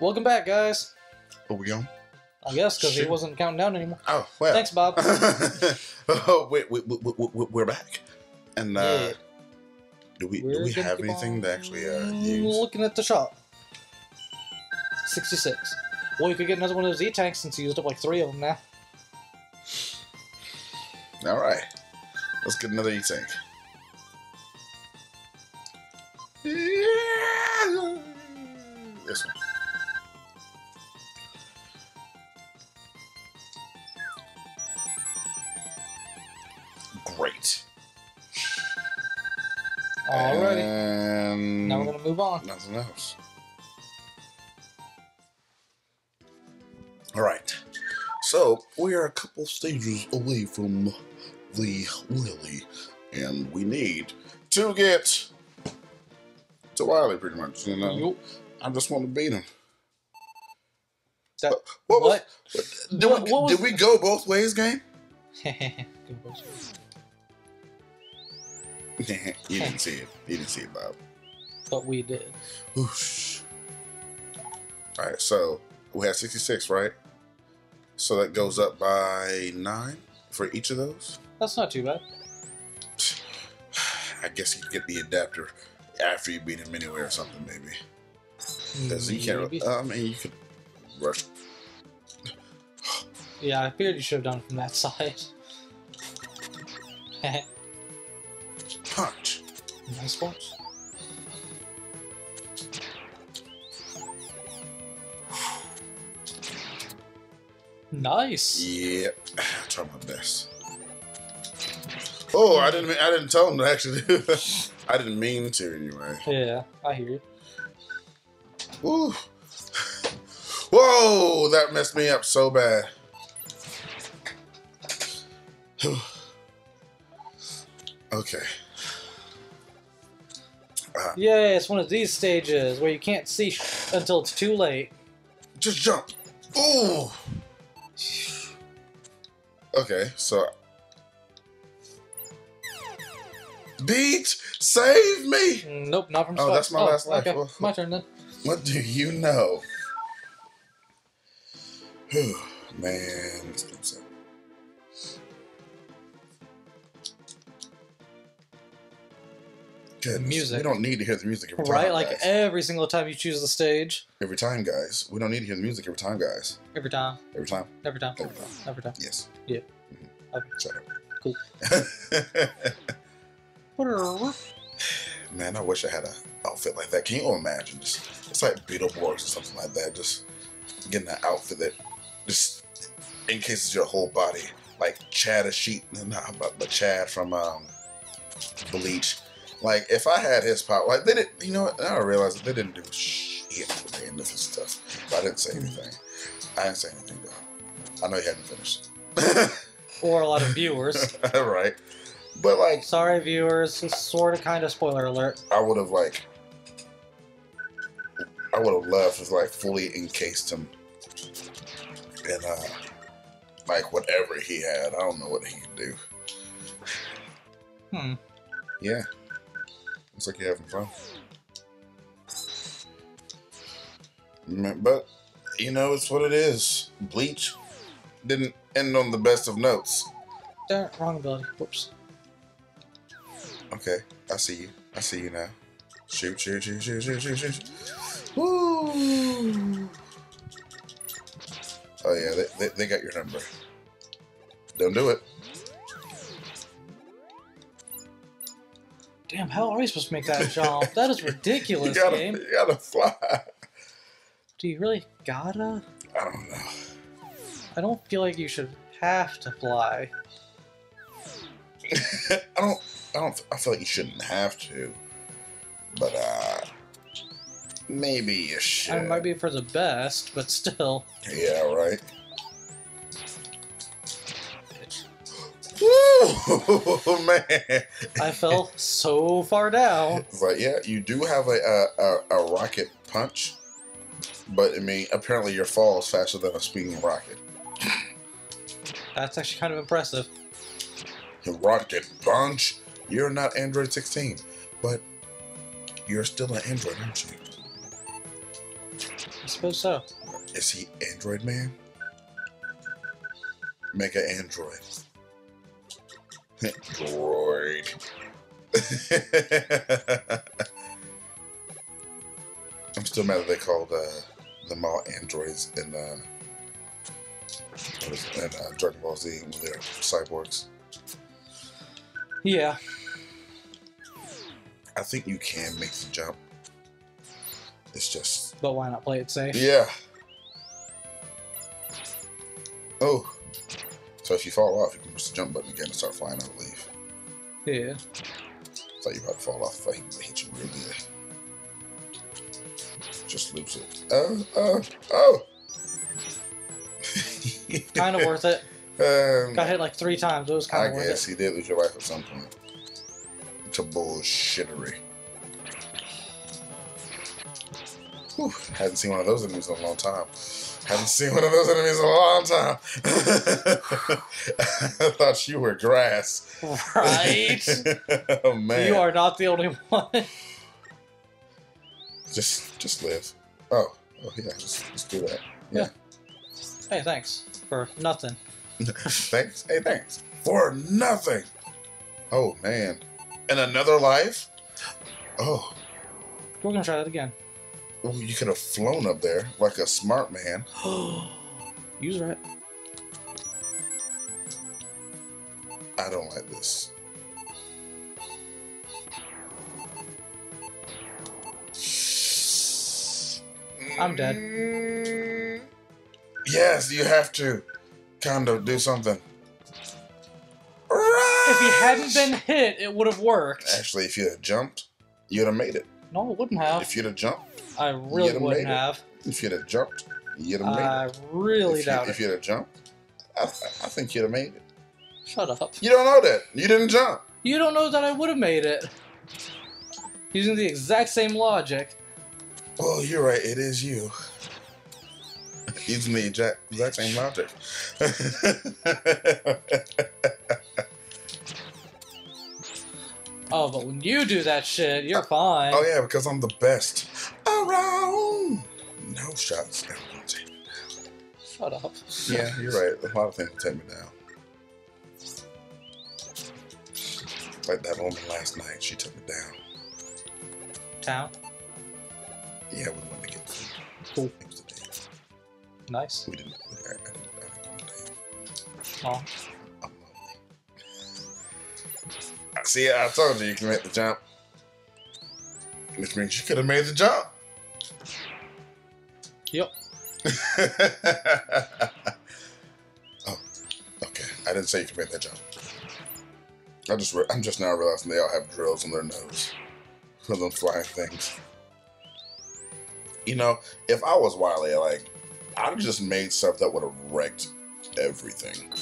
Welcome back, guys. Are we on? I guess because he wasn't counting down anymore. Oh, well. Thanks, Bob. oh, wait, we, we, we're back. And uh, Yeah. do we do we have anything to actually uh, use? Looking at the shop. 66. Well, you could get another one of those E-tanks since you used up like three of them now. All right, let's get another E tank. This one. Great. Alrighty. And now we're gonna move on. nothing else. All right. So we are a couple stages away from the Wily, and we need to get to Wily, pretty much. You know. I just want to beat him. That, What? was- what? did, What- we, what was- did we go both ways, game? you didn't see it. You didn't see it, Bob. but we did. Whoosh. All right, so we have 66, right? So that goes up by nine for each of those. That's not too bad. I guess you get the adapter after you beat him anyway or something, maybe. Because you can't. I mean, you could rush. Yeah, I figured you should have done it from that side. Punch. nice punch. Nice. Yeah, I'll try my best. Oh, I didn't. I didn't tell him to actually. I didn't mean to anyway. Yeah, I hear you. Woo. Whoa, that messed me up so bad. okay. Uh, Yeah, it's one of these stages where you can't see sh- until it's too late. just jump. Ooh. Okay, so. Beat, save me. Nope, not from Oh, Spike. that's my last oh, life. Okay, Well- my turn then. What do you know? Man, Goodness, Music. We don't need to hear the music every time. Right, like guys. every single time you choose the stage. every time, guys. We don't need to hear the music every time, guys. Every time, Every time. every time, Every time. every time. Yes. Yeah. Mhm. Okay. Shut up. Cool. Man, I wish I had an outfit like that. Can you imagine? Just it's like Beetleborgs or something like that. Just getting an outfit that just encases your whole body, like Chad a sheet, not but, but Chad from um, Bleach. Like if I had his power, like they didn't. You know what? Now I realize that they didn't do shit with any of this stuff. But I didn't say anything. I didn't say anything though. I know you hadn't finished. Or a lot of viewers. right. But like Sorry, viewers. Sort of, kind of spoiler alert. I would have like I would have loved to like fully encased him in uh like whatever he had. I don't know what he could do. Hmm. Yeah. Looks like you're having fun. But you know it's what it is. Bleach didn't end on the best of notes. Darn, wrong ability. Whoops. Okay, I see you. I see you now. Shoot, shoot, shoot, shoot, shoot, shoot, shoot. Woo! Oh yeah, they, they, they got your number. Don't do it. Damn, how are we supposed to make that jump? That is You ridiculous, gotta, game. you gotta fly. Do you really gotta? I don't know. I don't feel like you should have to fly. I don't. I don't. I feel like you shouldn't have to, but uh, maybe you should. It might be for the best, but still. Yeah, right. Woo, oh, man. I fell so far down. But yeah, you do have a, a, a, a rocket punch, but I mean, apparently your fall is faster than a speeding rocket. That's actually kind of impressive. Rocket Punch, you're not Android 16, but you're still an Android, aren't you? I suppose so. Is he Android Man? Mega Android. Droid. I'm still mad that they called uh, them all androids in, uh, what is it, in uh, Dragon Ball Z when they're cyborgs. Yeah. I think you can make the jump. It's just But why not play it safe? Yeah. Oh. So if you fall off, you can push the jump button again and start flying, I believe. Yeah. I thought you were about to fall off if I hit you real good. Just lose it. Oh, oh, oh! Kind of worth it. Um, Got hit like three times. It was kind of worth it. I guess he did lose your life at some point. It's a bullshittery. Whew, hadn't seen one of those enemies in a long time. Haven't seen one of those enemies in a long time. I thought you were grass. Right? oh man. you are not the only one. Just, just live. Oh, oh yeah. Just, just do that. Yeah. hey, thanks for nothing. thanks. Hey, thanks for nothing. Oh man. In another life. Oh. We're gonna try that again. Well, you could have flown up there like a smart man. User it. I don't like this. I'm dead. Mm, Yes, you have to kind of do something. If he hadn't been hit, it would have worked. Actually, if you'd have jumped, you'd have made it. No, it wouldn't have. If you'd have jumped, I really wouldn't have. if you'd have jumped, you'd have made I it. really If, you, doubt if you'd have jumped, I, I think you'd have made it. Shut up. You don't know that. You didn't jump. You don't know that I would have made it. Using the exact same logic. Oh, you're right. It is you. Using the exact, exact same logic. Oh, but when you do that shit, you're oh, fine. oh yeah, because I'm the best Yeah, you're right. A lot of things take me down. Like that woman last night, she took me down. Town. Yeah, we went to get food. Cool. It was a date. Nice. We didn't. I, I didn't, I didn't go on. Oh, I'm lonely. See, I told you you can make the jump. Which means you could have made the jump. yep. I didn't say you could make that jump. I just re- I'm just now realizing they all have drills on their nose for them flying things. You know, if I was Wily, like I'd have just made stuff that would have wrecked everything.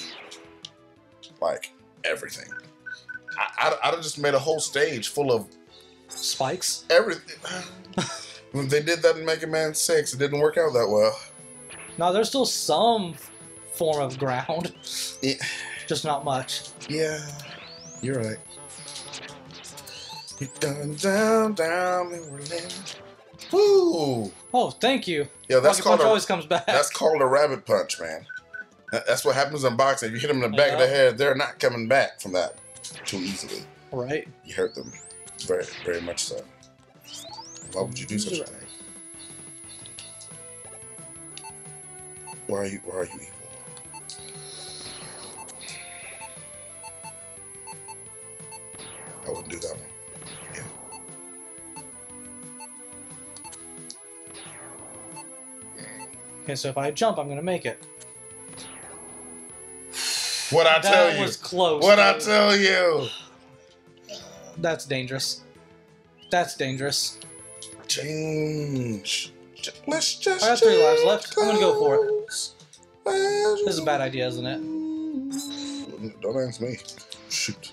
Like everything. I, I'd, I'd have just made a whole stage full of Spikes. everything. when they did that in Mega Man 6, it didn't work out that well. Now there's still some form of ground, Yeah, just not much. yeah you're right. You done down, down, and we're living. Woo! Oh, thank you. Yeah, that's Rocket called Punch a, always comes back. that's called a rabbit punch, man. That's what happens in boxing. If you hit them in the back of the head, they're not coming back from that too easily. right. You hurt them very, very much so. Why would you do such a thing? Why are you? Why are you evil? I wouldn't do that one. Yeah. Okay, so if I jump, I'm gonna make it. What I that tell you? was close. What I tell you? That's dangerous. That's dangerous. Change. Let's just. I got three lives left. I'm gonna go for it. This is a bad idea, isn't it? Don't ask me. Shoot.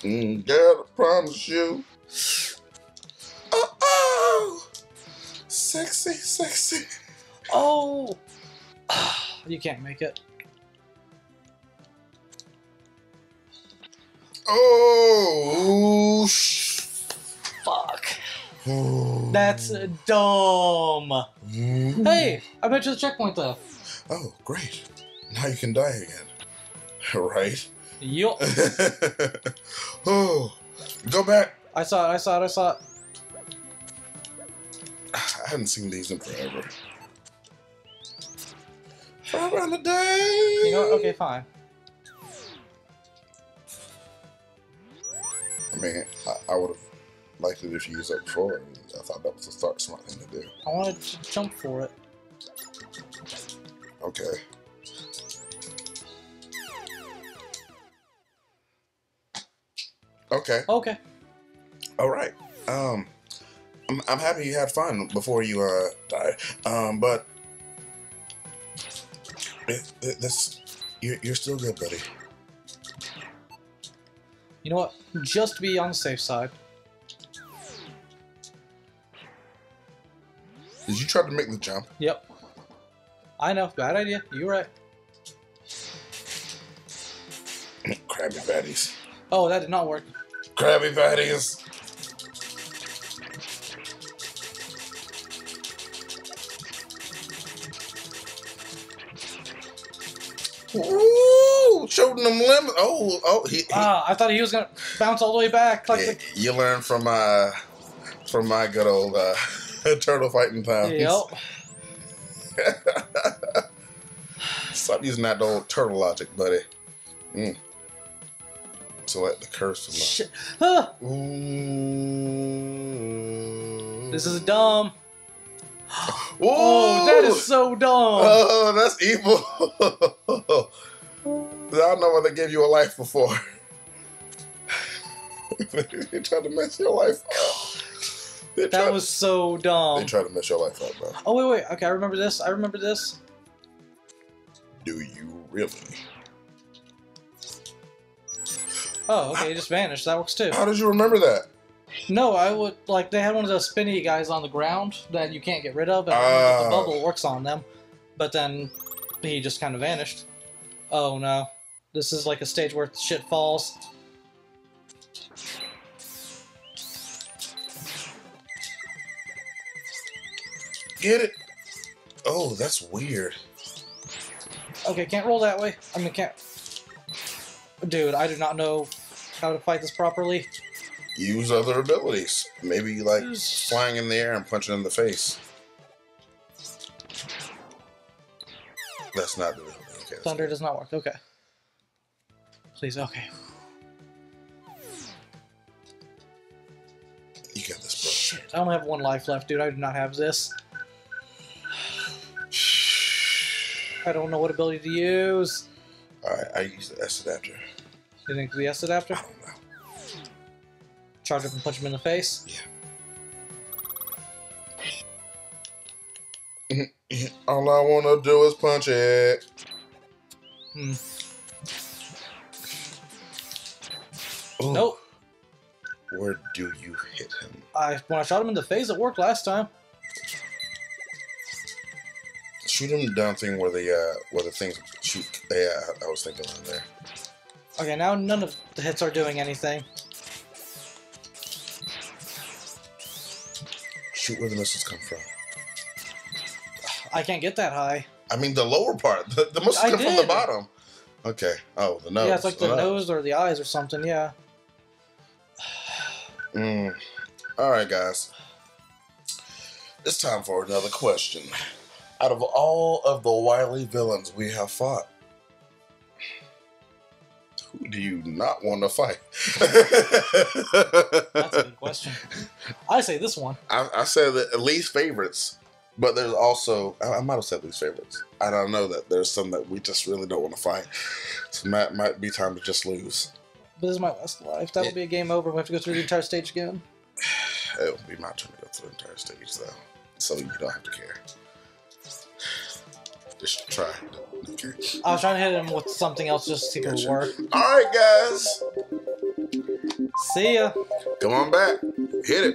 Mm, girl, I promise you. Oh, oh. Sexy, sexy. Oh. You can't make it. Oh. Fuck. Oh. That's dumb. Mm-hmm. Hey, I bet you the checkpoint though. Oh, great. Now you can die again. right? Yup. oh, go back. I saw it, I saw it, I saw it. I haven't seen these in forever. Forever and a day. You know what? Okay, fine. I mean, I, I would have liked it if you used it before. and I thought that was a start smart thing to do. I wanted to jump for it. Okay. Okay. Okay. All right. Um, I'm, I'm happy you had fun before you uh died. Um, but it, it, this you're, you're still good, buddy. You know what? Just to be on the safe side. Did you try to make the jump? Yep. I know. Bad idea. You're right. Krabby Patties. Oh, that did not work. Krabby Patties. Ooh, showing them lemon. Oh, oh, he, he Ah, I thought he was gonna bounce all the way back. Like Yeah, the... you learn from my from my good old uh, turtle fighting times. Yep. Stop using that old turtle logic, buddy. Mm. So let the curse Shit. Ah. This is dumb. Ooh. Oh, that is so dumb. Oh, that's evil. I don't know whether they gave you a life before. they tried to mess your life up. They that tried, was so dumb. They tried to mess your life up, bro. Oh wait, wait. Okay, I remember this. I remember this. Do you really? Oh, okay. It just vanished. That works too. How did you remember that? No, I would like they had one of those spinny guys on the ground that you can't get rid of, and that the Oh. bubble works on them. But then he just kind of vanished. Oh no, this is like a stage where shit falls. Get it? Oh, that's weird. Okay, can't roll that way. I mean, can't. Dude, I do not know how to fight this properly. Use other abilities. Maybe like Use- flying in the air and punching in the face. That's not the ability. Okay, that's Thunder does not work. Okay. Please, okay. You got this, bro. Shit, I only have one life left, dude. I do not have this. I don't know what ability to use. Alright, I use the S adapter. You think the S adapter? I don't know. Charge up and punch him in the face? Yeah. All I wanna do is punch it. Hmm. Ooh, Nope. Where do you hit him? I when I shot him in the face, it worked last time. Shoot him down thing where the uh where the things shoot. Yeah, I, I was thinking on there. Okay, now none of the hits are doing anything. Shoot where the missiles come from. I can't get that high. I mean the lower part. The, the missiles I come from the bottom. Okay. Oh, the nose. yeah, it's like the Oh. nose or the eyes or something. Yeah. Mm. All right, guys. It's time for another question. Out of all of the wily villains we have fought, do you not want to fight? That's a good question. I say this one. I, I said that least favorites, but there's also I, I might have said least favorites. I don't know that there's some that we just really don't want to fight. So it might might be time to just lose. But this is my last life. That'll be a game over. We have to go through the entire stage again. It'll be my turn to go through the entire stage though, so you don't have to care. Just try. Okay. I was trying to hit him with something else just to gotcha. work. All right, guys. See ya. Come on back. Hit it.